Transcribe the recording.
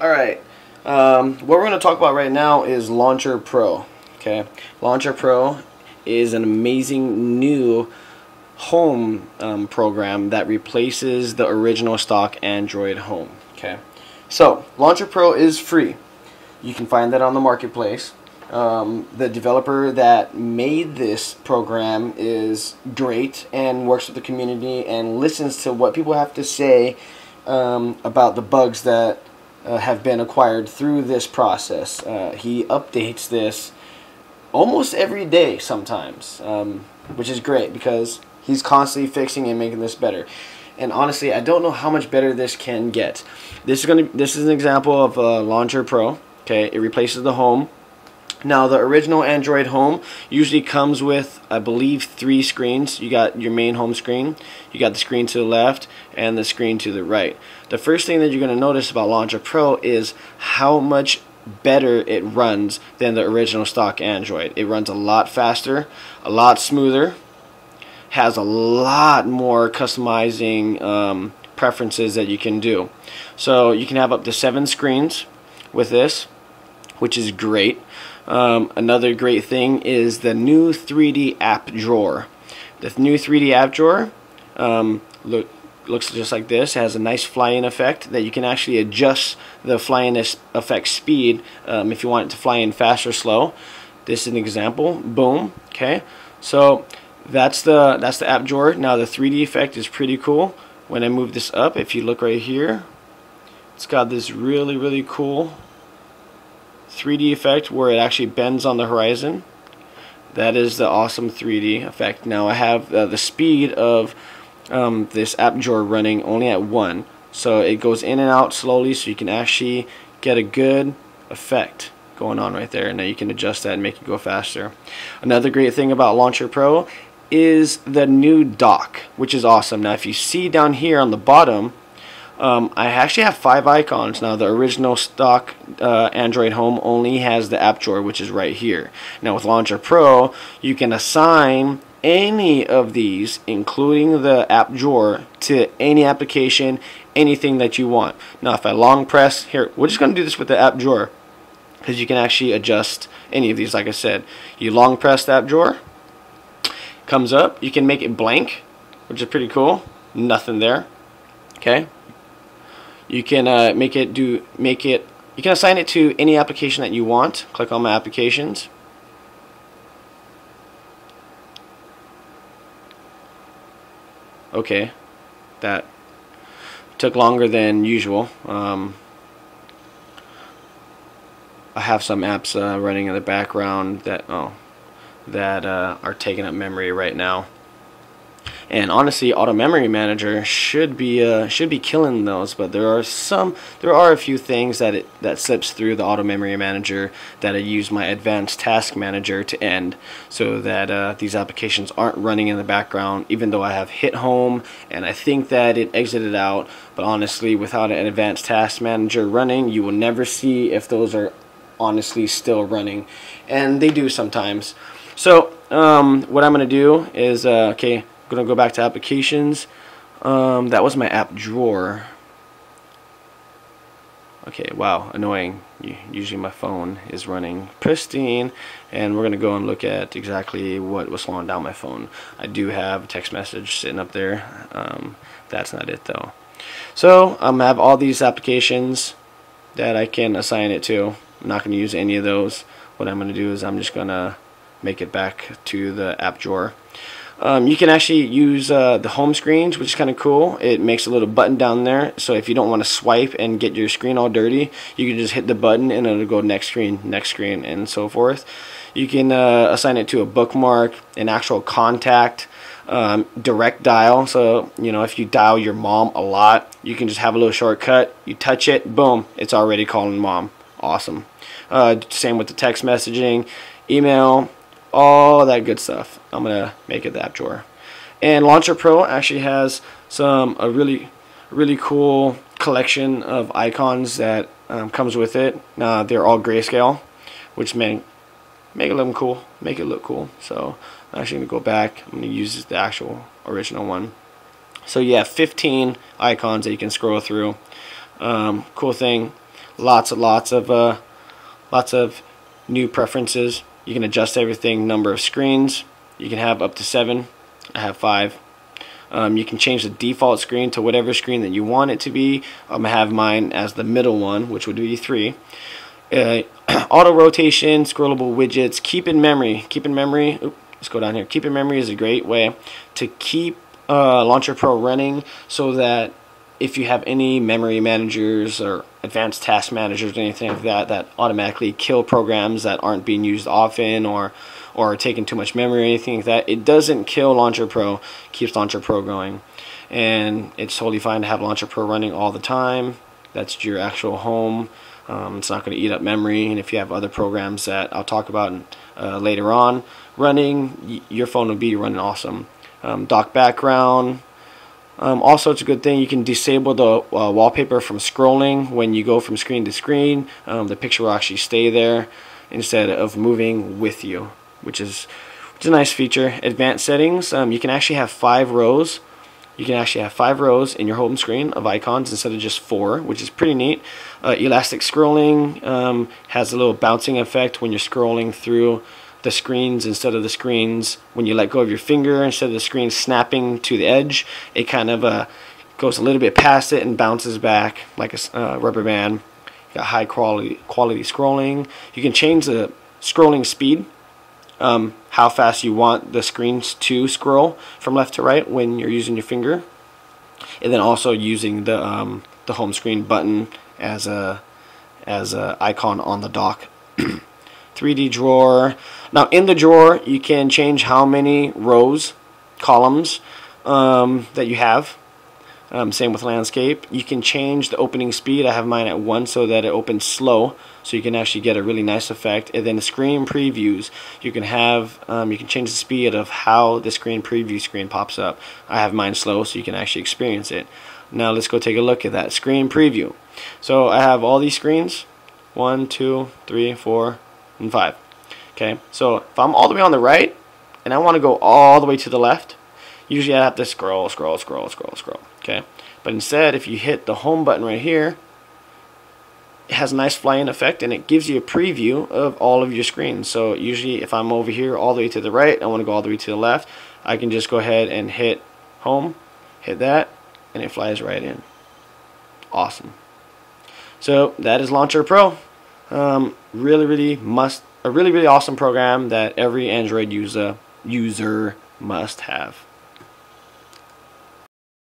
Alright, um, what we're going to talk about right now is Launcher Pro. Okay, Launcher Pro is an amazing new home um, program that replaces the original stock Android Home. Okay, so Launcher Pro is free. You can find that on the marketplace. Um, the developer that made this program is great and works with the community and listens to what people have to say um, about the bugs that uh, have been acquired through this process. Uh, he updates this almost every day sometimes, um, which is great because he's constantly fixing and making this better. And honestly, I don't know how much better this can get. This is going to this is an example of a Launcher Pro. Okay, it replaces the home now the original Android Home usually comes with, I believe, three screens. You got your main home screen, you got the screen to the left, and the screen to the right. The first thing that you're going to notice about Launcher Pro is how much better it runs than the original stock Android. It runs a lot faster, a lot smoother, has a lot more customizing um, preferences that you can do. So you can have up to seven screens with this, which is great. Um, another great thing is the new 3D app drawer. The new 3D app drawer um, look, looks just like this. It has a nice fly-in effect that you can actually adjust the fly-in effect speed um, if you want it to fly in fast or slow. This is an example. Boom. Okay. So that's the that's the app drawer. Now the 3D effect is pretty cool. When I move this up, if you look right here, it's got this really really cool 3D effect where it actually bends on the horizon. That is the awesome 3D effect. Now I have uh, the speed of um, this app drawer running only at 1. So it goes in and out slowly so you can actually get a good effect going on right there. And now you can adjust that and make it go faster. Another great thing about Launcher Pro is the new dock, which is awesome. Now if you see down here on the bottom, um, I actually have five icons now. The original stock uh, Android Home only has the app drawer, which is right here. Now with Launcher Pro, you can assign any of these, including the app drawer, to any application, anything that you want. Now if I long press, here, we're just going to do this with the app drawer, because you can actually adjust any of these, like I said. You long press the app drawer, comes up, you can make it blank, which is pretty cool. Nothing there. Okay, you can uh, make it do make it you can assign it to any application that you want click on my applications okay that took longer than usual. Um, I have some apps uh, running in the background that oh that uh, are taking up memory right now and honestly auto memory manager should be uh, should be killing those but there are some there are a few things that it that slips through the auto memory manager that I use my advanced task manager to end so that uh, these applications aren't running in the background even though I have hit home and I think that it exited out. But honestly without an advanced task manager running you will never see if those are honestly still running. And they do sometimes. So um, what I'm gonna do is uh, okay gonna go back to applications. Um, that was my app drawer. Okay wow annoying. Usually my phone is running pristine and we're gonna go and look at exactly what was slowing down my phone. I do have a text message sitting up there. Um, that's not it though. So I'm have all these applications that I can assign it to. I'm not gonna use any of those. What I'm gonna do is I'm just gonna make it back to the app drawer um, you can actually use uh, the home screens, which is kind of cool. It makes a little button down there, so if you don't want to swipe and get your screen all dirty, you can just hit the button and it'll go next screen, next screen, and so forth. You can uh, assign it to a bookmark, an actual contact, um, direct dial. So, you know, if you dial your mom a lot, you can just have a little shortcut. You touch it, boom, it's already calling mom. Awesome. Uh, same with the text messaging, email, all that good stuff. I'm gonna make it the app drawer. And Launcher Pro actually has some a really really cool collection of icons that um, comes with it. Now they're all grayscale, which make make it look cool, make it look cool. So I'm actually gonna go back. I'm gonna use the actual original one. So have 15 icons that you can scroll through. Um, cool thing, lots and lots of uh, lots of new preferences. You can adjust everything, number of screens. You can have up to seven. I have five. Um, you can change the default screen to whatever screen that you want it to be. I'm going to have mine as the middle one, which would be three. Uh, auto rotation, scrollable widgets, keep in memory. Keep in memory. Let's go down here. Keep in memory is a great way to keep uh, Launcher Pro running so that if you have any memory managers or advanced task managers or anything like that that automatically kill programs that aren't being used often or or taking too much memory or anything like that, it doesn't kill Launcher Pro, keeps Launcher Pro going. And it's totally fine to have Launcher Pro running all the time. That's your actual home. Um, it's not going to eat up memory. And if you have other programs that I'll talk about uh, later on running, your phone will be running awesome. Um, dock background, um, also, it's a good thing you can disable the uh, wallpaper from scrolling when you go from screen to screen. Um, the picture will actually stay there instead of moving with you, which is which is a nice feature. Advanced settings, um, you can actually have five rows. You can actually have five rows in your home screen of icons instead of just four, which is pretty neat. Uh, elastic scrolling um, has a little bouncing effect when you're scrolling through the screens instead of the screens when you let go of your finger instead of the screen snapping to the edge it kind of uh, goes a little bit past it and bounces back like a uh, rubber band. You got high quality quality scrolling. You can change the scrolling speed um, how fast you want the screens to scroll from left to right when you're using your finger. And then also using the um, the home screen button as a as a icon on the dock 3D drawer. Now in the drawer you can change how many rows, columns um, that you have. Um, same with landscape. You can change the opening speed. I have mine at 1 so that it opens slow so you can actually get a really nice effect. And then the screen previews. You can have, um, you can change the speed of how the screen preview screen pops up. I have mine slow so you can actually experience it. Now let's go take a look at that screen preview. So I have all these screens. One, two, three, four, and 5. Okay, so if I'm all the way on the right and I want to go all the way to the left, usually I have to scroll, scroll, scroll, scroll, scroll. Okay, but instead, if you hit the home button right here, it has a nice fly-in effect and it gives you a preview of all of your screens. So usually if I'm over here all the way to the right, I want to go all the way to the left, I can just go ahead and hit home, hit that, and it flies right in. Awesome. So that is Launcher Pro. Um, really, really must a really, really awesome program that every Android user user must have.